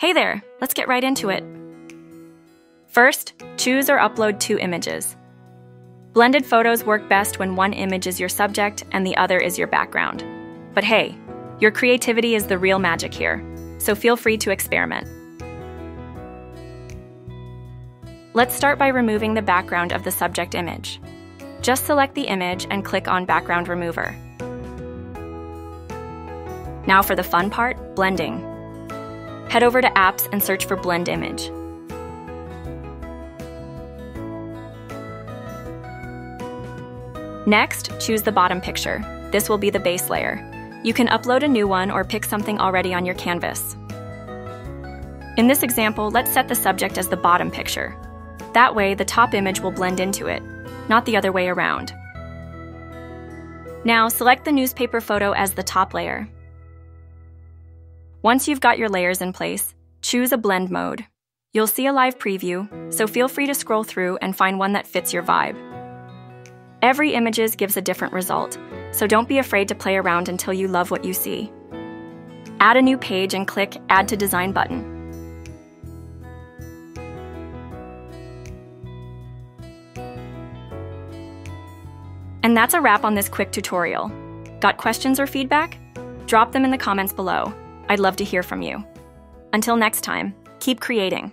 Hey there, let's get right into it. First, choose or upload two images. Blended photos work best when one image is your subject and the other is your background. But hey, your creativity is the real magic here, so feel free to experiment. Let's start by removing the background of the subject image. Just select the image and click on Background Remover. Now for the fun part, blending. Head over to Apps and search for Blend Image. Next, choose the bottom picture. This will be the base layer. You can upload a new one or pick something already on your canvas. In this example, let's set the subject as the bottom picture. That way, the top image will blend into it, not the other way around. Now, select the newspaper photo as the top layer. Once you've got your layers in place, choose a blend mode. You'll see a live preview, so feel free to scroll through and find one that fits your vibe. Every images gives a different result, so don't be afraid to play around until you love what you see. Add a new page and click Add to Design button. And that's a wrap on this quick tutorial. Got questions or feedback? Drop them in the comments below. I'd love to hear from you. Until next time, keep creating.